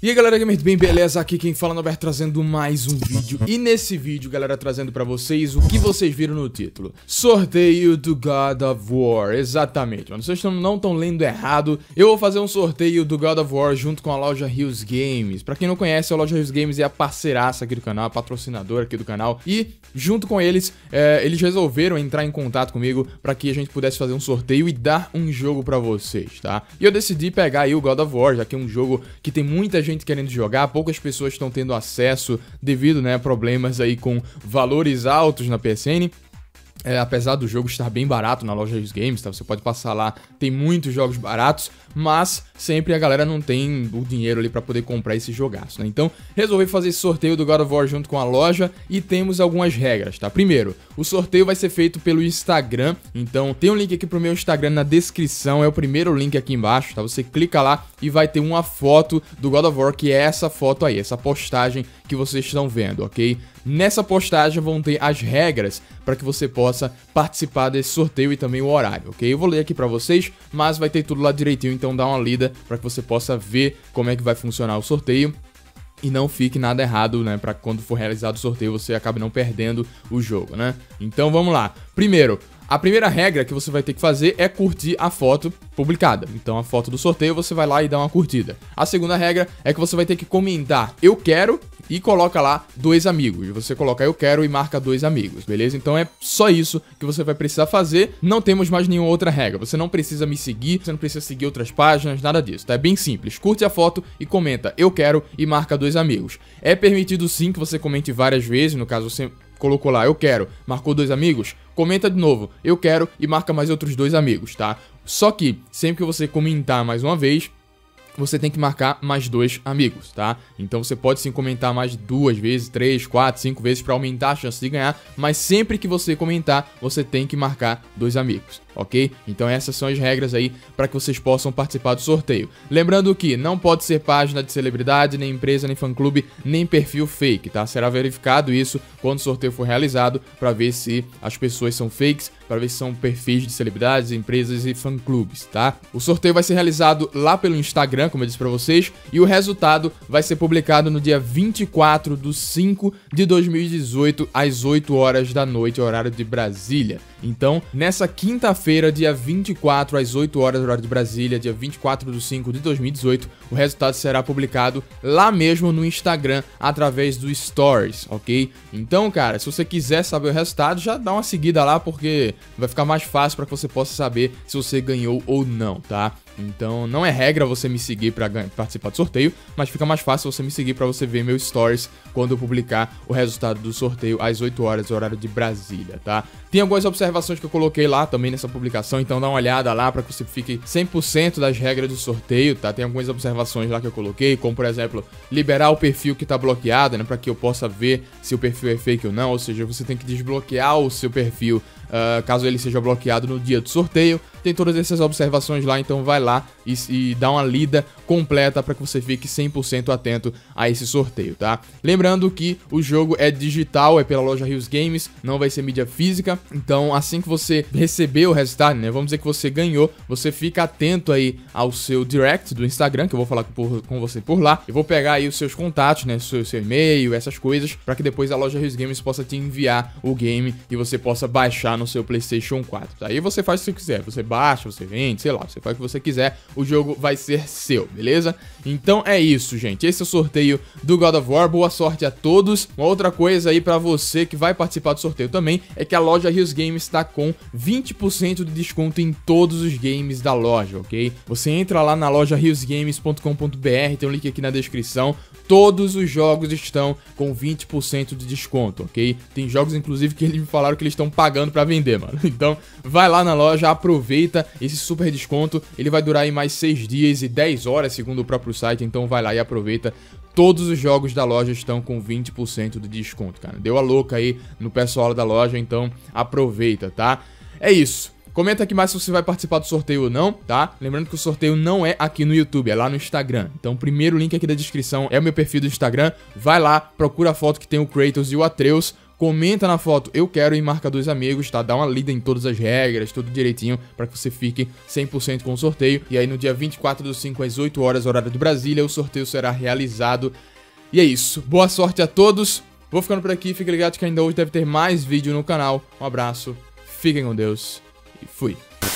E aí galera gamers, bem beleza? Aqui quem fala é Alberto trazendo mais um vídeo. E nesse vídeo galera trazendo pra vocês o que vocês viram no título. Sorteio do God of War, exatamente mano. Vocês não estão lendo errado. Eu vou fazer um sorteio do God of War junto com a loja Rios Games. Pra quem não conhece, a loja Rios Games é a parceiraça aqui do canal, a patrocinadora aqui do canal. E junto com eles, é, eles resolveram entrar em contato comigo Pra que a gente pudesse fazer um sorteio e dar um jogo pra vocês, tá? E eu decidi pegar aí o God of War, já que é um jogo que tem muita gente gente querendo jogar, poucas pessoas estão tendo acesso devido né, a problemas aí com valores altos na PSN. É, apesar do jogo estar bem barato na loja dos games, tá? Você pode passar lá, tem muitos jogos baratos, mas sempre a galera não tem o dinheiro ali para poder comprar esse jogaço, né? Então, resolvi fazer esse sorteio do God of War junto com a loja e temos algumas regras, tá? Primeiro, o sorteio vai ser feito pelo Instagram, então tem um link aqui pro meu Instagram na descrição, é o primeiro link aqui embaixo, tá? Você clica lá e vai ter uma foto do God of War, que é essa foto aí, essa postagem que vocês estão vendo, ok? Nessa postagem vão ter as regras para que você possa participar desse sorteio e também o horário, ok? Eu vou ler aqui para vocês, mas vai ter tudo lá direitinho, então dá uma lida para que você possa ver como é que vai funcionar o sorteio e não fique nada errado, né, para quando for realizado o sorteio você acabe não perdendo o jogo, né? Então vamos lá. Primeiro, a primeira regra que você vai ter que fazer é curtir a foto publicada. Então a foto do sorteio você vai lá e dá uma curtida. A segunda regra é que você vai ter que comentar eu quero e coloca lá dois amigos. Você coloca eu quero e marca dois amigos, beleza? Então é só isso que você vai precisar fazer. Não temos mais nenhuma outra regra. Você não precisa me seguir, você não precisa seguir outras páginas, nada disso. Tá? É bem simples. Curte a foto e comenta eu quero e marca dois amigos. É permitido sim que você comente várias vezes, no caso você colocou lá eu quero, marcou dois amigos, comenta de novo, eu quero. E marca mais outros dois amigos, tá? Só que sempre que você comentar mais uma vez, você tem que marcar mais dois amigos, tá? Então você pode sim comentar mais duas vezes, três, quatro, cinco vezes para aumentar a chance de ganhar, mas sempre que você comentar, você tem que marcar dois amigos ok? Então essas são as regras aí para que vocês possam participar do sorteio. Lembrando que não pode ser página de celebridade, nem empresa, nem fã-clube, nem perfil fake, tá? Será verificado isso quando o sorteio for realizado para ver se as pessoas são fakes, para ver se são perfis de celebridades, empresas e fã-clubes, tá? O sorteio vai ser realizado lá pelo Instagram, como eu disse para vocês, e o resultado vai ser publicado no dia 24 de 5 de 2018 às 8 horas da noite, horário de Brasília. Então, nessa quinta-feira, dia 24, às 8 horas, horário de Brasília, dia 24 de 5 de 2018, o resultado será publicado lá mesmo no Instagram, através do Stories, ok? Então, cara, se você quiser saber o resultado, já dá uma seguida lá, porque vai ficar mais fácil para que você possa saber se você ganhou ou não, tá? Então, não é regra você me seguir para participar do sorteio, mas fica mais fácil você me seguir para você ver meus stories quando eu publicar o resultado do sorteio às 8 horas, horário de Brasília, tá? Tem algumas observações que eu coloquei lá também nessa publicação, então dá uma olhada lá para que você fique 100% das regras do sorteio, tá? Tem algumas observações lá que eu coloquei, como por exemplo, liberar o perfil que tá bloqueado, né, para que eu possa ver se o perfil é fake ou não, ou seja, você tem que desbloquear o seu perfil uh, caso ele seja bloqueado no dia do sorteio. Tem todas essas observações lá, então vai lá e, e dá uma lida completa para que você fique 100% atento a esse sorteio, tá? Lembrando que o jogo é digital, é pela loja Rios Games, não vai ser mídia física. Então, assim que você receber o resultado, né? Vamos dizer que você ganhou, você fica atento aí ao seu direct do Instagram, que eu vou falar por, com você por lá. Eu vou pegar aí os seus contatos, né? Seu, seu e-mail, essas coisas, para que depois a loja Rios Games possa te enviar o game e você possa baixar no seu PlayStation 4. Tá? Aí você faz o que quiser, você baixa, você vende, sei lá, você faz o que você quiser, o jogo vai ser seu, beleza? Então é isso, gente. Esse é o sorteio do God of War. Boa sorte a todos. Uma outra coisa aí para você que vai participar do sorteio também é que a loja Rios Games está com 20% de desconto em todos os games da loja, ok? Você entra lá na loja riosgames.com.br, tem um link aqui na descrição. Todos os jogos estão com 20% de desconto, ok? Tem jogos, inclusive, que eles me falaram que eles estão pagando para vender, mano. Então, vai lá na loja, aproveita esse super desconto. Ele vai durar aí mais 6 dias e 10 horas, segundo o próprio site. Então, vai lá e aproveita. Todos os jogos da loja estão com 20% de desconto, cara. Deu a louca aí no pessoal da loja, então aproveita, tá? É isso. Comenta aqui mais se você vai participar do sorteio ou não, tá? Lembrando que o sorteio não é aqui no YouTube, é lá no Instagram. Então o primeiro link aqui da descrição é o meu perfil do Instagram. Vai lá, procura a foto que tem o Kratos e o Atreus comenta na foto, eu quero e marca dois amigos, tá? Dá uma lida em todas as regras, tudo direitinho, para que você fique 100% com o sorteio. E aí no dia 24 do 5 às 8 horas, horário de Brasília, o sorteio será realizado. E é isso. Boa sorte a todos. Vou ficando por aqui, fique ligado que ainda hoje deve ter mais vídeo no canal. Um abraço, fiquem com Deus e fui.